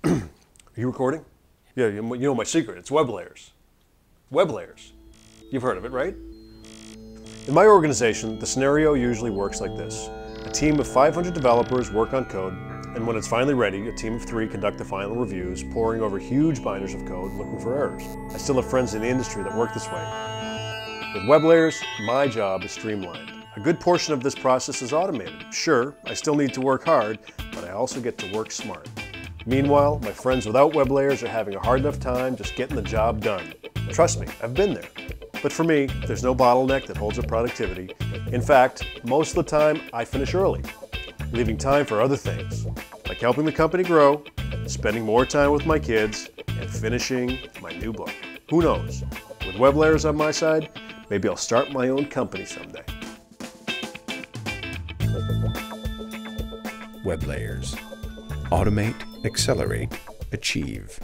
Are you recording? Yeah, you know my secret. It's WebLayers. Web layers. You've heard of it, right? In my organization, the scenario usually works like this. A team of 500 developers work on code, and when it's finally ready, a team of three conduct the final reviews, poring over huge binders of code looking for errors. I still have friends in the industry that work this way. With WebLayers, my job is streamlined. A good portion of this process is automated. Sure, I still need to work hard, but I also get to work smart. Meanwhile, my friends without WebLayers are having a hard enough time just getting the job done. Trust me, I've been there. But for me, there's no bottleneck that holds up productivity. In fact, most of the time, I finish early, leaving time for other things, like helping the company grow, spending more time with my kids, and finishing my new book. Who knows? With WebLayers on my side, maybe I'll start my own company someday. WebLayers. Automate, accelerate, achieve.